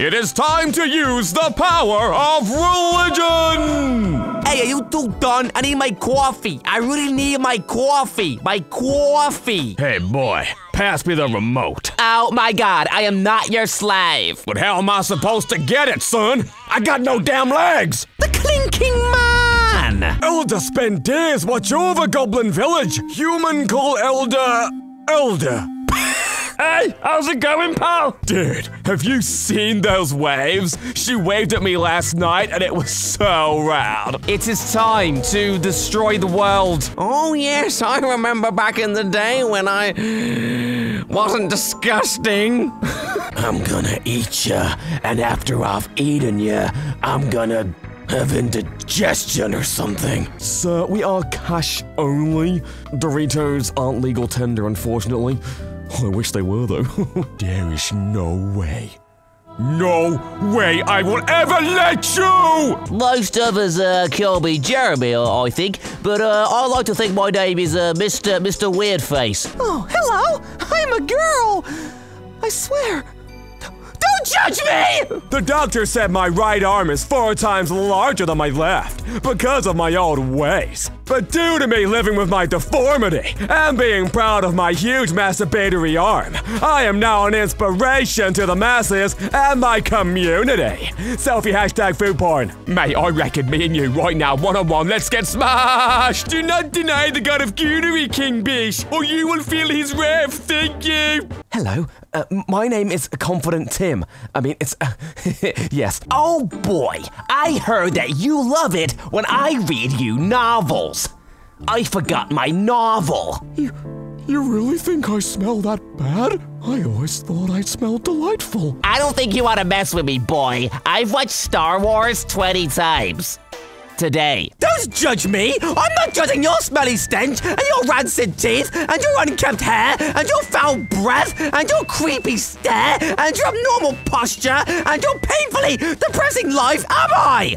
It is time to use the power of religion! Hey, are you two done? I need my coffee. I really need my coffee. My coffee. Hey, boy, pass me the remote. Oh my god, I am not your slave. But how am I supposed to get it, son? I got no damn legs! The clinking man! Elder spent days watch over Goblin Village. Human call Elder. Elder. Hey, how's it going, pal? Dude, have you seen those waves? She waved at me last night and it was so rad. It is time to destroy the world. Oh, yes, I remember back in the day when I wasn't disgusting. I'm gonna eat ya, and after I've eaten ya, I'm gonna have indigestion or something. Sir, we are cash only. Doritos aren't legal tender, unfortunately. I wish they were, though. There is no way. no way I will ever let you! Most of us uh, call me Jeremy, I think, but uh, I like to think my name is uh, Mr. Mr. Weirdface. Oh, hello! I'm a girl! I swear. Don't judge me! The doctor said my right arm is four times larger than my left because of my old ways. But due to me living with my deformity and being proud of my huge masturbatory arm, I am now an inspiration to the masses and my community. Selfie hashtag food porn. Mate, I reckon me and you right now, one on one, let's get smashed! Do not deny the god of coonery, King Bish, or you will feel his wrath. Thank you. Hello, uh, my name is Confident Tim. I mean, it's. Uh, yes. Oh boy, I heard that you love it when I read you novels. I forgot my novel. You, you really think I smell that bad? I always thought I smelled delightful. I don't think you want to mess with me, boy. I've watched Star Wars 20 times. Today. Don't judge me! I'm not judging your smelly stench, and your rancid teeth, and your unkempt hair, and your foul breath, and your creepy stare, and your abnormal posture, and your painfully depressing life, am I?